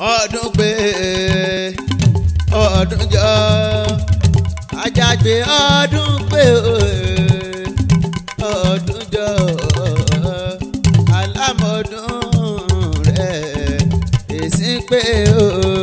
ọdún pé ọdún jọ Àjàgbé ọdún pé ọdún jọ alámọ̀dún rẹ̀ èsì pé ọdún.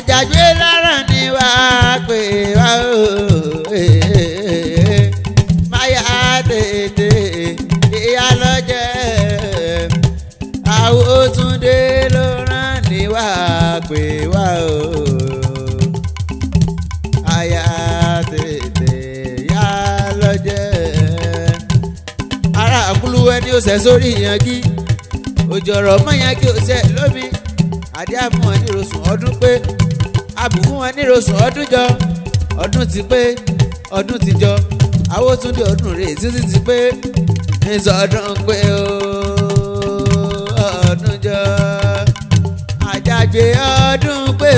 àjàjú lára ni wà á pè wá o. máyà tètè ìyá lọ́jẹ́ àwọn Túndé ló rán ni wà á pè wá o. àyà tètè lọ́jẹ́ ara sórí ìyànjú òjò ọ̀rọ̀ kí lómi àbùkún wọn nírosùn ọdún jọ ọdún ti pé ọdún ti jọ awótúndé ọdún rèé títí ti pé ìsọdún pé ọdún jọ àjàgbé ọdún pé.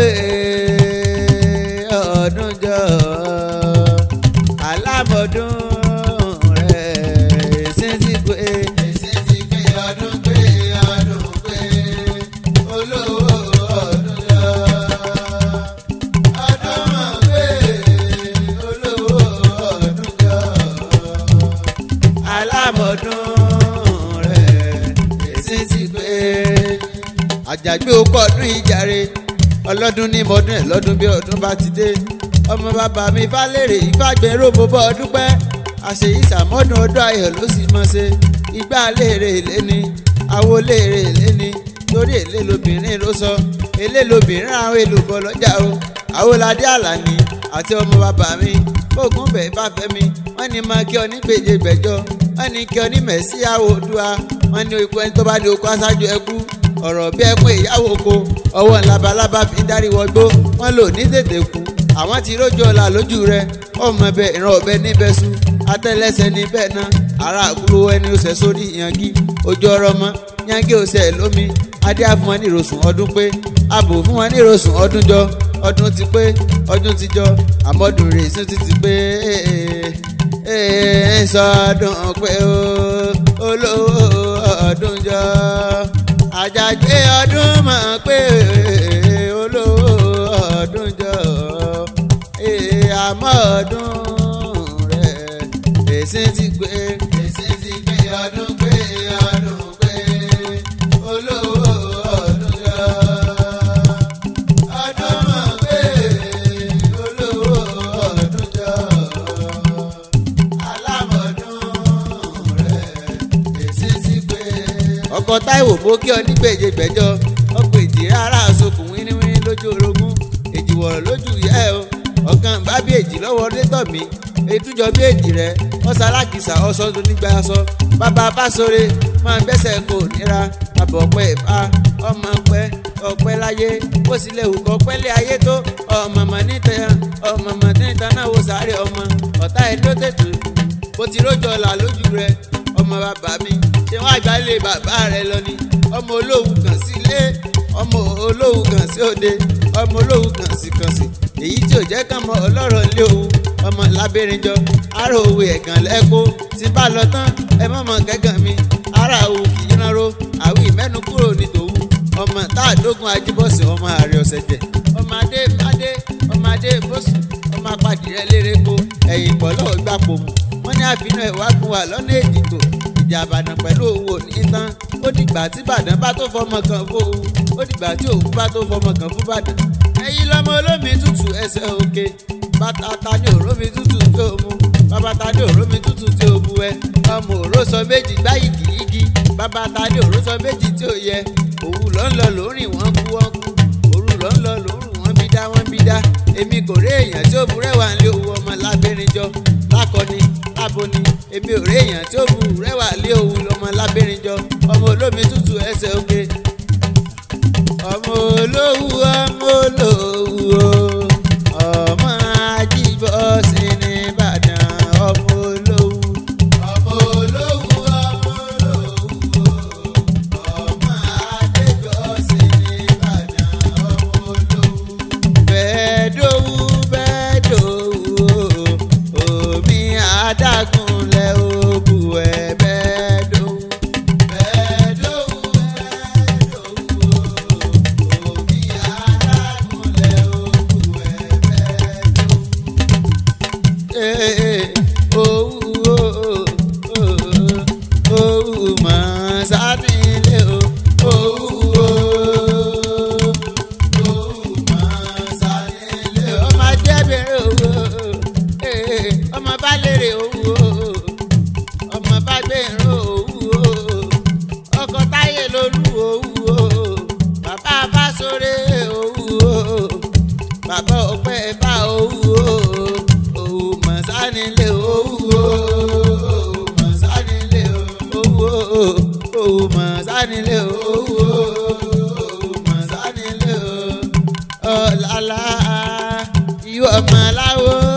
àjàgbé okọ̀ ọdún ìjàre ọlọ́dún ní mọ́dún ẹ̀ lọ́dún bí ọdún bá ti dé ọmọ bàbá mi fálẹ̀rẹ̀ ìfàgbẹ́rò mo bọ́ ọdún pẹ́ àṣẹ ìsàmọ́dún ọdún ayọ̀ ló sì mọ̀ ṣe igbá léèrè èlé ni àwo léèrè èlé ni torí èlé lobìnrin ló sọ èlé lobìnrin àwọn èlùbọ̀ lọ́jà o àwòládé àlàní àti ọmọ bàbá mi fóògùn bẹ̀ bá fẹ́ mi wọ́n ní máa kí ọ ní gbèjègbèjọ wọ́n ní kí ọ ní mẹ̀síyàwó dùá wọ́n ní ikú ẹni tó bá di okó aṣáájú ẹkú ọ̀rọ̀ bí ẹkún ìyáwó ko ọwọ́ labalábá fi dárí wọgbó wọn lò ní tètè kú àwọn ti rójú ọ̀la lójú rẹ ọmọ ẹbẹ ìran ọbẹ níbẹ̀ sùn atẹ́lẹsẹ̀ níbẹ̀ náà ara àkúrò ẹni ó sẹ̀ sórí yangi ojú ọ̀rọ̀ mọ́ yangi ó sẹ̀ lómi adé á fún wọn ní ìrosùn ọdún pé ààbò fún wọn ní ìrosùn ọdún jọ ọdún ti pé ọdún ti jọ àmọ́dún rè sí ti ti pé sọdún pé olówó ọdún jọ àjàgbé ọdún mọ̀ pé olówó ọdún jọ àmọ́ ọdún rẹ̀ èsì ti gbé. ọkọ táìwò mú kí ọ nígbèje gbẹjọ ọkụ èjìrá ara àsokùn wíníwíní lójú orogún èjìwọ̀rọ̀ lójú ìyá ẹ o ọ̀kan bá bí èjì lọ́wọ́ létọ̀ ètújọ bí èjì rẹ ọ̀sà alákìsà ọ̀sọ́ tó nígbà nira ọ̀pẹ ọmọ láyé ó sì lè pẹ́lẹ́ ayé tó ọmọ ọ̀tá ẹ̀ ló tètè bó ti wá gbalẹ̀ bàbá rẹ̀ lọ ni ọmọ olówù kàn sí ilé ọmọ olówù kàn sí òde ọmọ olówù kàn sí kàn èyí tí ò jẹ́ kán mọ ọlọ́rọ̀ ilé o ọmọ lábẹ́rinjọ ará òwe ẹ̀gàn lẹ́kọ́ tí bá lọ tán ẹ mọ̀mọ́ gẹ́gàn mi ará òwò kì í ránró àwí mẹ́nu kúrò ní tòwú ọmọ táàdógún ajíbọ̀sìn ọmọ ààrẹ ọ̀sẹ̀ jẹ ọmọ adé bádé ọmọ adé bọ́sù ọmọ apàdé rẹ léreko ẹ̀yìn pọ̀ lọ́ọ̀ gbàpọ̀ mu wọ́n ní àfihàn ẹ̀wà gùn wà lọ́nà èdìgbò ìjà àbàdàn pẹ̀lú owó nìtàn ó dìgbà tí bàdàn bá tó fọmọ kan fún òun ó dìgbà tí òun bá tó fọmọ kan fún bàdàn. ẹ̀yin lọ́mọ olómi tútù ẹsẹ̀ òkè bàtà ta ni òrómi tútù tó mu bàbá ta ni òrómi tútù tí ó bu ẹ ọmọ òrósọ méjì gbá yìgìyìgì bàbá ta ni òrósọ méjì tí ó yẹ òwú ló ń lọ lórí wọn kú wọn kú òru ló ń lọ lórí wọn bí dá wọn bí dá èmi kò rí èèyàn tí ó burẹ́wà ń lé owó ọmọ lábẹ́rin jọ lákọni lábọ́ni olómi tútù ẹsẹ̀ mọ̀sánilé owó mọ̀sánilé ọ̀làlá ìwọ ọmọ aláwọ̀.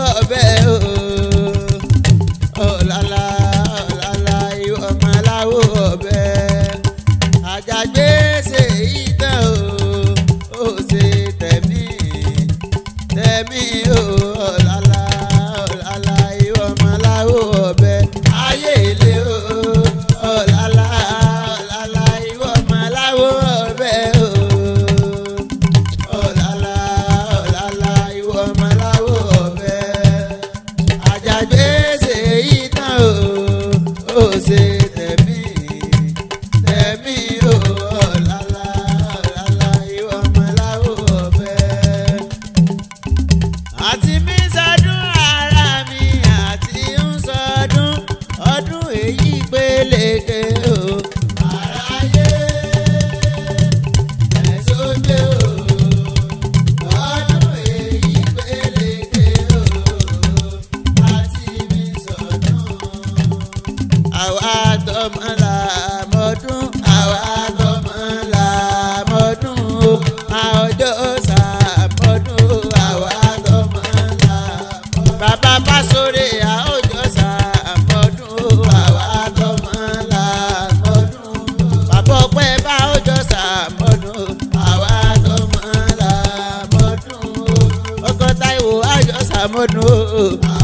bàbá bá sórí àwòjọ sàmọdún o. bàbá àtọmọ là mọdún. bàbá ọpẹ bá àwòjọ sàmọdún o. bàbá àtọmọ là mọdún o. ọkọ Táíwò àjọ